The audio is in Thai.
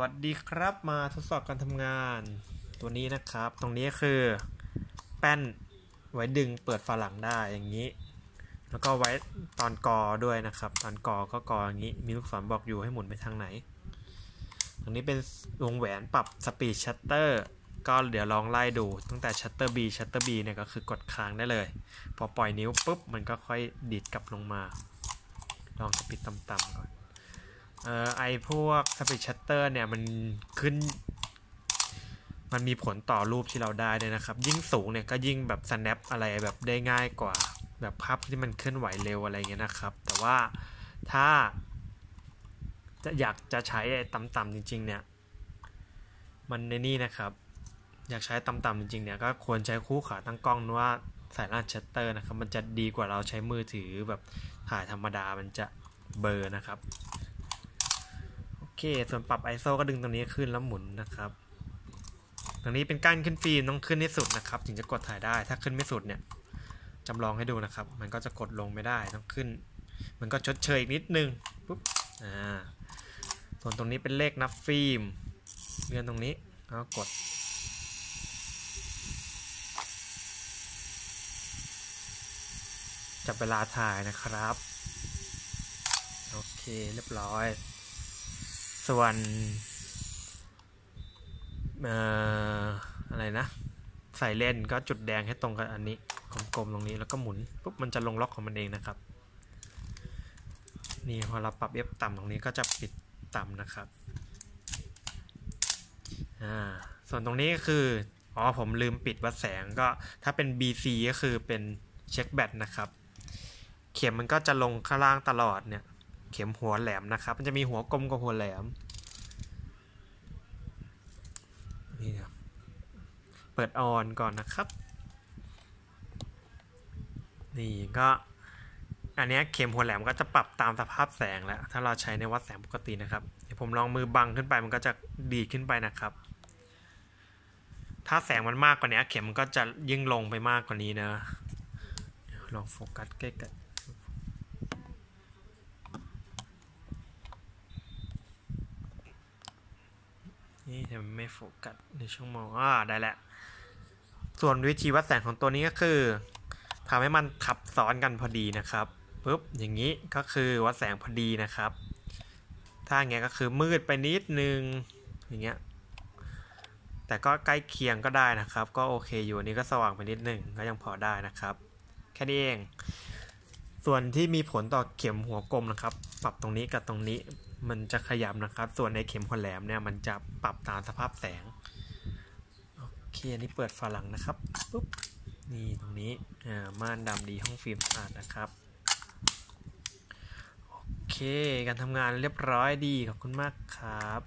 วัสดีครับมาทดสอบการทำงานตัวนี้นะครับ ตรงนี้คือแป้นไว้ดึงเปิดฝาหลังได้อย่างนี้ แล้วก็ไว้ตอนกรอด้วยนะครับ ตอนกรอก็กรออย่างนี้มีลูกศรบอกอยู่ให้หมุนไปทางไหน ตรงนี้เป็นวงแหวนปรับ speed ชัตเตอร์ก็เดี๋ยวลองไล่ดูตั้งแต่ชัตเตอร์ B ชัตเตอร์ B เนี่ยก็คือกดค้างได้เลย พอปล่อยนิ้วปุ๊บมันก็ค่อยดีดกลับลงมา ลอง speed ต่ำๆก่อน เอ่อไอพวก speed ชัตเตอร์เนี่ยมันขึ้น มันมีผลต่อรูปที่เราได้ด้วยนะครับ ยิ่งสูงเนี่ยก็ยิ่งแบบ snap อะไรแบบได้ง่ายกว่า แบบภาพที่มันเคลื่อนไหวเร็วอะไรเงี้ยนะครับ แต่ว่าถ้า จะอยากจะใช้ต่ำๆจริง ๆ เนี่ย มันในนี่นะครับ อยากใช้ต่ำๆจริงๆเนี่ยก็ควรใช้คู่ขาตั้งกล้องว่าสายลั่นชัตเตอร์นะครับ มันจะดีกว่าเราใช้มือถือแบบถ่ายธรรมดามันจะเบลอนะครับ เคส่วนปรับ ISO ก็ดึงตรงนี้ขึ้นแล้วหมุนนะครับ ตรงนี้เป็นการขึ้นฟิล์มต้องขึ้นให้สุดนะครับ ถึงจะกดถ่ายได้ถ้าขึ้นไม่สุดเนี่ยจำลองให้ดูนะครับ มันก็จะกดลงไม่ได้ต้องขึ้น มันก็ชดเชยอีกนิดนึงปุ๊บอ่าส่วนตรงนี้เป็นเลขนับฟิล์มเลื่อนตรงนี้แล้วกดจับเวลาถ่ายนะครับ โอเค เรียบร้อย ส่วนเอ่ออะไรนะใส่เล่นก็จุดแดงให้ตรงกับอันนี้กลมๆตรงนี้แล้วก็หมุนปุ๊บมันจะลงล็อกของมันเองนะครับ นี่พอเราปรับเอฟต่ำตรงนี้ก็จะปิดต่ำนะครับอ่าส่วนตรงนี้ก็คืออ๋อผมลืมปิดวัดแสงก็ถ้าเป็น BC ก็คือเป็นเช็คแบตนะครับ เข็มมันก็จะลงข้างล่างตลอดเนี่ย เข็มหัวแหลมนะครับ มันจะมีหัวกลมกับหัวแหลมนี่นะเปิดออนก่อนนะครับ นี่ก็อันนี้เข็มหัวแหลมก็จะปรับตามสภาพแสงแล้ว ถ้าเราใช้ในวัดแสงปกตินะครับ เดี๋ยวผมลองมือบังขึ้นไปมันก็จะดีขึ้นไปนะครับ ถ้าแสงมันมากกว่านี้เข็มมันก็จะยิ่งลงไปมากกว่านี้นะ ลองโฟกัสใกล้ๆ นี่ทำไมไม่โฟกัสในช่องมองอ่าได้แล้วส่วนวิธีวัดแสงของตัวนี้ก็คือทำให้มันทับซ้อนกันพอดีนะครับปุ๊บอย่างนี้ก็คือวัดแสงพอดีนะครับ ถ้าอย่างเงี้ยก็คือมืดไปนิดนึงอย่างเงี้ยแต่ก็ใกล้เคียงก็ได้นะครับ ก็โอเคอยู่อันนี้ก็สว่างไปนิดนึงก็ยังพอได้นะครับ แค่นี้เอง ส่วนที่มีผลต่อเข็มหัวกลมนะครับ ปรับตรงนี้กับตรงนี้ มันจะขยับนะครับ ส่วนในเข็มหัวแหลมเนี่ยมันจะปรับตามสภาพแสง โอเค อันนี้เปิดฝาหลังนะครับ ปุ๊บ นี่ตรงนี้อ่าม่านดำดีห้องฟิล์มสะอาดนะครับ โอเค การทำงานเรียบร้อยดี ขอบคุณมากครับ